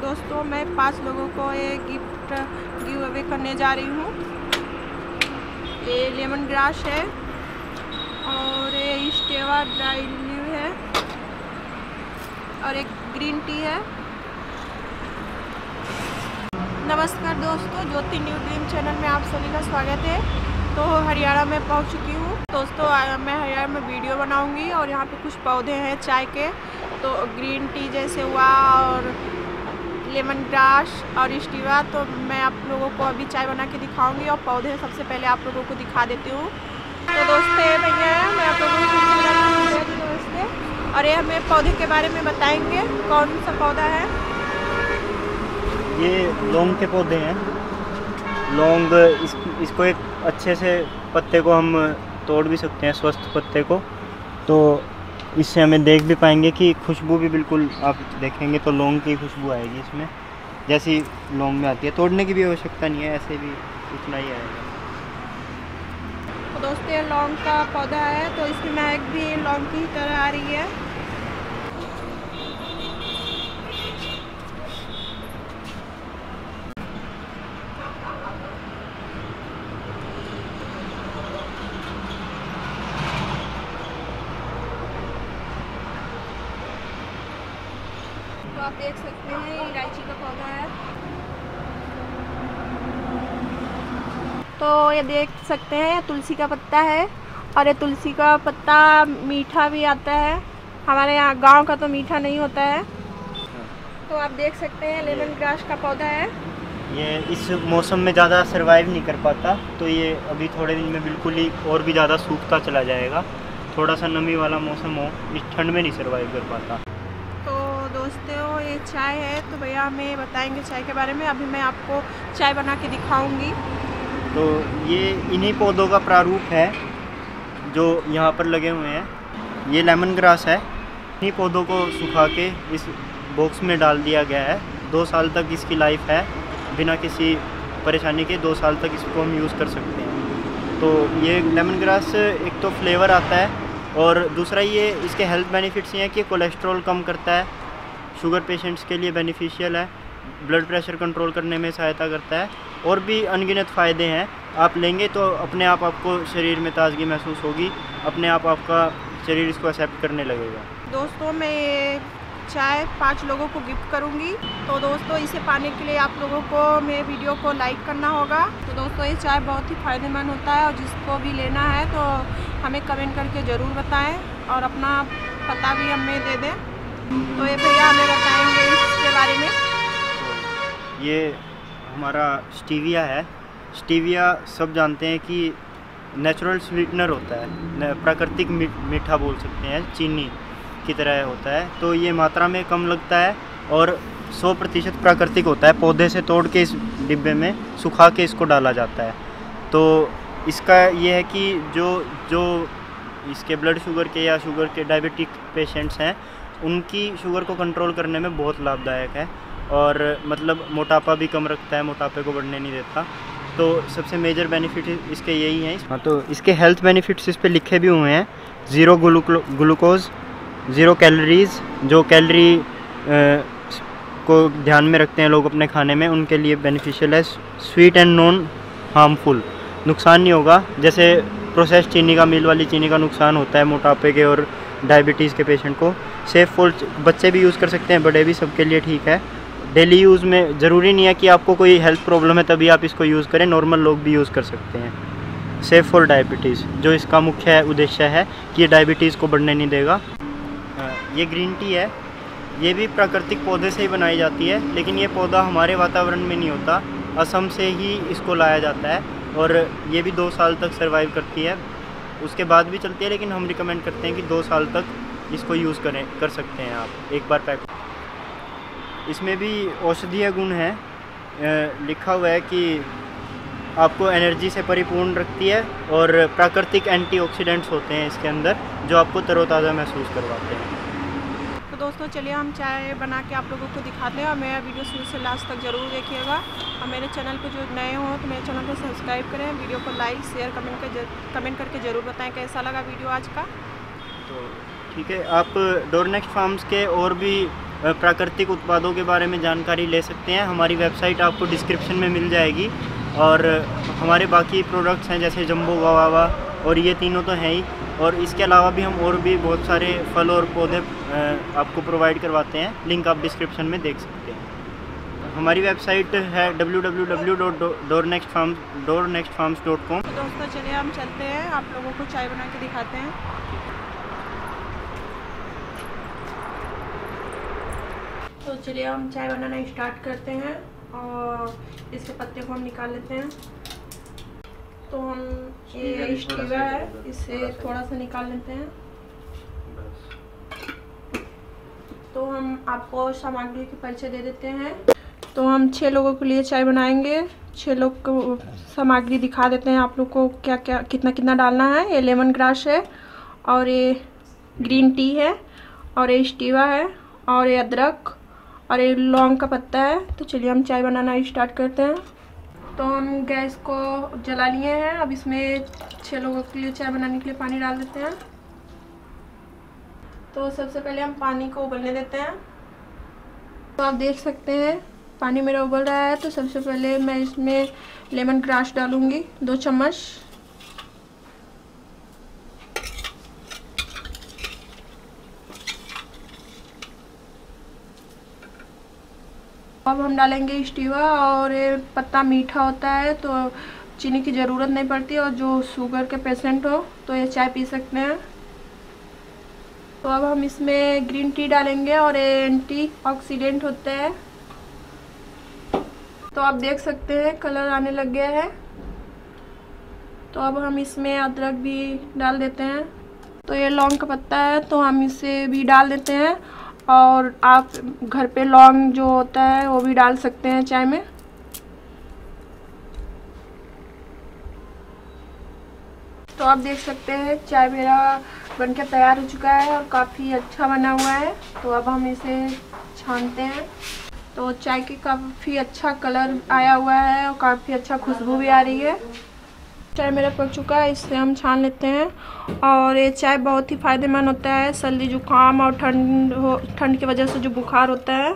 दोस्तों, मैं पाँच लोगों को ये गिफ्ट गिव अवे करने जा रही हूँ। ये लेमन ग्रास है और ये स्टेवा ड्राई लीव है और एक ग्रीन टी है। नमस्कार दोस्तों, ज्योति न्यू ड्रीम चैनल में आप सभी का स्वागत है। तो हरियाणा में पहुँच चुकी हूँ। दोस्तों मैं हरियाणा में वीडियो बनाऊँगी और यहाँ पे कुछ पौधे हैं चाय के। तो ग्रीन टी जैसे हुआ और लेमन ग्रास और स्टीवा तो मैं आप लोगों को अभी चाय बना के दिखाऊँगी और पौधे सबसे पहले आप लोगों को दिखा देती हूँ। तो दोस्तों भैया मैं आप लोगों को दोस्तों। और ये हमें पौधे के बारे में बताएँगे कौन सा पौधा है? ये लौंग के पौधे हैं। लौंग इस, इसको एक अच्छे से पत्ते को हम तोड़ भी सकते हैं स्वस्थ पत्ते को। तो इससे हमें देख भी पाएँगे कि खुशबू भी बिल्कुल आप देखेंगे तो लौंग की खुशबू आएगी इसमें। जैसी लौंग में आती है। तोड़ने की भी आवश्यकता नहीं है, ऐसे भी उतना ही आएगा। दोस्तों, ये लौंग का पौधा है तो इसकी महक भी लौंग की तरह आ रही है। तो आप देख सकते हैं ये इलायची का पौधा है। तो ये देख सकते हैं तुलसी का पत्ता है और ये तुलसी का पत्ता मीठा भी आता है। हमारे यहाँ गाँव का तो मीठा नहीं होता है। तो आप देख सकते हैं, लेमन ग्रास का पौधा है। ये इस मौसम में ज़्यादा सरवाइव नहीं कर पाता तो ये अभी थोड़े दिन में बिल्कुल ही और भी ज़्यादा सूखता चला जाएगा। थोड़ा सा नमी वाला मौसम हो, इस ठंड में नहीं सर्वाइव कर पाता। ये चाय है तो भैया हमें बताएँगे चाय के बारे में। अभी मैं आपको चाय बना के दिखाऊँगी। तो ये इन्हीं पौधों का प्रारूप है, जो यहाँ पर लगे हुए हैं। ये लेमन ग्रास है। इन्हीं पौधों को सुखा के इस बॉक्स में डाल दिया गया है। दो साल तक इसकी लाइफ है। बिना किसी परेशानी के दो साल तक इसको हम यूज़ कर सकते हैं। तो ये लेमन ग्रास एक तो फ्लेवर आता है और दूसरा ये इसके हेल्थ बेनिफिट्स ये हैं कि कोलेस्ट्रॉल कम करता है। शुगर पेशेंट्स के लिए बेनिफिशियल है ब्लड प्रेशर कंट्रोल करने में सहायता करता है, और भी अनगिनत फ़ायदे हैं। आप लेंगे तो अपने आप आपको शरीर में ताजगी महसूस होगी, अपने आप आपका शरीर इसको एक्सेप्ट करने लगेगा। दोस्तों, मैं चाय पाँच लोगों को गिफ्ट करूँगी। तो दोस्तों, इसे पाने के लिए आप लोगों को मेरे वीडियो को लाइक करना होगा। तो दोस्तों, ये चाय बहुत ही फ़ायदेमंद होता है, और जिसको भी लेना है तो हमें कमेंट करके ज़रूर बताएँ, और अपना पता भी हमें दे दें। तो ये भैया हमें बताएँगे इसके बारे में। ये हमारा स्टीविया है। स्टीविया सब जानते हैं कि नेचुरल स्वीटनर होता है। प्राकृतिक मीठा बोल सकते हैं, चीनी की तरह होता है। तो ये मात्रा में कम लगता है और 100 प्रतिशत प्राकृतिक होता है। पौधे से तोड़ के इस डिब्बे में सुखा के इसको डाला जाता है। तो इसका ये है कि जो जो इसके ब्लड शुगर के या शुगर के डायबिटिक पेशेंट्स हैं उनकी शुगर को कंट्रोल करने में बहुत लाभदायक है और मतलब मोटापा भी कम रखता है, मोटापे को बढ़ने नहीं देता। तो सबसे मेजर बेनिफिट इसके यही हैं। हाँ तो इसके हेल्थ बेनिफिट्स इस पर लिखे भी हुए हैं। ज़ीरो ग्लूकोज ज़ीरो कैलोरीज़ जो कैलरी को ध्यान में रखते हैं लोग अपने खाने में, उनके लिए बेनिफिशियल है। स्वीट एंड नॉन हार्मफुल नुकसान नहीं होगा। जैसे प्रोसेस चीनी का मिल वाली चीनी का नुकसान होता है मोटापे के और डायबिटीज़ के पेशेंट को। सेफ़ फुल बच्चे भी यूज़ कर सकते हैं, बड़े भी सबके लिए ठीक है। डेली यूज़ में ज़रूरी नहीं है कि आपको कोई हेल्थ प्रॉब्लम है, तभी आप इसको यूज़ करें, नॉर्मल लोग भी यूज़ कर सकते हैं। सेफ़ फॉर डायबिटीज़, जो इसका मुख्य उद्देश्य है कि ये डायबिटीज़ को बढ़ने नहीं देगा। ये ग्रीन टी है, ये भी प्राकृतिक पौधे से ही बनाई जाती है, लेकिन ये पौधा हमारे वातावरण में नहीं होता, असम से ही इसको लाया जाता है, और ये भी दो साल तक सर्वाइव करती है। उसके बाद भी चलती है, लेकिन हम रिकमेंड करते हैं कि दो साल तक इसको यूज़ करें कर सकते हैं आप। एक बार पैक इसमें भी औषधीय गुण है। लिखा हुआ है कि आपको एनर्जी से परिपूर्ण रखती है और प्राकृतिक एंटीऑक्सीडेंट्स होते हैं इसके अंदर जो आपको तरोताज़ा महसूस करवाते हैं। तो दोस्तों चलिए हम चाय बना के आप लोगों को दिखाते हैं और मेरा वीडियो शुरू से लास्ट तक ज़रूर देखिएगा। और मेरे चैनल को जो नए हो तो मेरे चैनल को सब्सक्राइब करें। वीडियो को लाइक शेयर कमेंट कर कमेंट करके ज़रूर बताएँ कैसा लगा वीडियो आज का। तो ठीक है। आप डोर नेक्स्ट फार्म्स के और भी प्राकृतिक उत्पादों के बारे में जानकारी ले सकते हैं। हमारी वेबसाइट आपको डिस्क्रिप्शन में मिल जाएगी। और हमारे बाकी प्रोडक्ट्स हैं जैसे जम्बो गवावा और ये तीनों तो हैं ही। और इसके अलावा भी हम और भी बहुत सारे फल और पौधे आपको प्रोवाइड करवाते हैं। लिंक आप डिस्क्रिप्शन में देख सकते हैं। हमारी वेबसाइट है W W W dot door next farm door next farms dot com. तो दोस्तों चलिए हम चलते हैं। आप लोगों को चाय बना के दिखाते हैं। तो चलिए हम चाय बनाना स्टार्ट करते हैं और इसके पत्ते को हम निकाल लेते हैं। तो हम ये स्टीवा है इसे थोड़ा सा निकाल लेते हैं। तो हम आपको सामग्री के परिचय दे देते हैं। तो हम छः लोगों के लिए चाय बनाएँगे। छः लोग को सामग्री दिखा देते हैं आप लोग को क्या क्या कितना कितना डालना है। ये लेमन ग्रास है और ये ग्रीन टी है और ये स्टीवा है और ये अदरक और ये लौंग का पत्ता है। तो चलिए हम चाय बनाना स्टार्ट करते हैं। तो हम गैस को जला लिए हैं। अब इसमें छः लोगों के लिए चाय बनाने के लिए पानी डाल देते हैं। तो सबसे पहले हम पानी को उबलने देते हैं। तो आप देख सकते हैं, पानी मेरा उबल रहा है। तो सबसे पहले मैं इसमें लेमन ग्रास डालूँगी, दो चम्मच। अब हम डालेंगे स्टीवा और ये पत्ता मीठा होता है तो चीनी की ज़रूरत नहीं पड़ती और जो शुगर के पेशेंट हो तो ये चाय पी सकते हैं। तो अब हम इसमें ग्रीन टी डालेंगे और ये एंटी ऑक्सीडेंट होता है। तो आप देख सकते हैं कलर आने लग गया है। तो अब हम इसमें अदरक भी डाल देते हैं। तो ये लौंग का पत्ता है तो हम इसे भी डाल देते हैं और आप घर पे लौंग जो होता है, वो भी डाल सकते हैं चाय में। तो आप देख सकते हैं, चाय मेरा बनके तैयार हो चुका है और काफ़ी अच्छा बना हुआ है। तो अब हम इसे छानते हैं। तो चाय की काफ़ी अच्छा कलर आया हुआ है और काफ़ी अच्छा खुशबू भी आ रही है। चाय मेरा पक चुका है, इससे हम छान लेते हैं। और ये चाय बहुत ही फ़ायदेमंद होता है, सर्दी, जुकाम और ठंड हो, ठंड की वजह से जो बुखार होता है।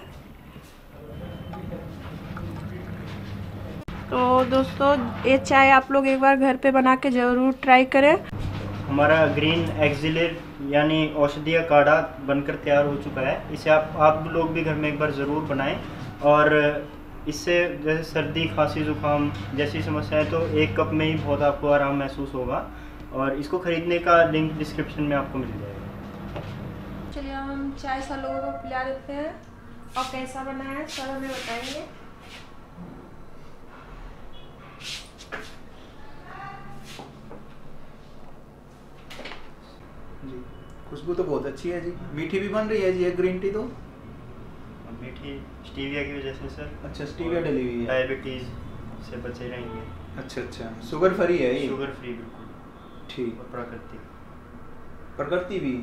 तो दोस्तों, ये चाय आप लोग एक बार घर पे बना के ज़रूर ट्राई करें। हमारा ग्रीन एक्सिलेट यानी औषधीय काढ़ा बनकर तैयार हो चुका है। इसे आप आप लोग भी घर में एक बार ज़रूर बनाएँ। और इससे जैसे सर्दी खांसी जुकाम जैसी समस्याएँ तो एक कप में ही बहुत आपको आराम महसूस होगा। और इसको ख़रीदने का लिंक डिस्क्रिप्शन में आपको मिल जाएगा। चलिए हम चाय सब लोगों को पिला देते हैं। और कैसा बना है सब हमें बताएँगे। जी खुशबू तो बहुत अच्छी है जी। मीठी भी बन रही है जी ये ग्रीन टी तो? मीठी स्टीविया की वजह से सर। अच्छा स्टीविया डली हुई है। डायबिटीज़ से बचे रहेंगे। अच्छा अच्छा। शुगर फ्री है ये? शुगर फ्री बिल्कुल। ठीक। और प्राकृतिक प्रकृति भी?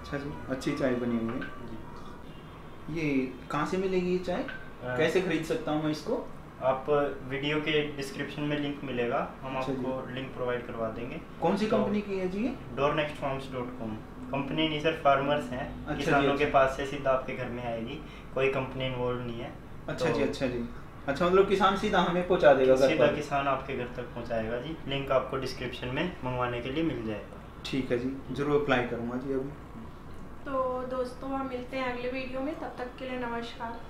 अच्छा जी अच्छी चाय बनी हुई है? जी। ये कहाँ से मिलेगी ये चाय? कैसे खरीद सकता हूँ मैं इसको? आप वीडियो के डिस्क्रिप्शन में लिंक मिलेगा। हम अच्छा आपको लिंक प्रोवाइड करवा देंगे। कौन सी तो- कंपनी की है जी door next dot com. Company नहीं सर फार्मर्स हैं। अच्छा किसानों के अच्छा। पास से सीधा आपके घर में आएगी। कोई कंपनी इन्वॉल्व नहीं है। अच्छा तो जी अच्छा जी। अच्छा मतलब किसान सीधा हमें पहुँचा देगा सीधा किसान आपके घर तक पहुंचाएगा जी। लिंक आपको डिस्क्रिप्शन में मंगवाने के लिए मिल जाएगा। ठीक है जी ज़रूर अप्लाई करूँगा जी अभी। तो दोस्तों हम मिलते हैं अगले वीडियो में। तब तक के लिए नमस्कार।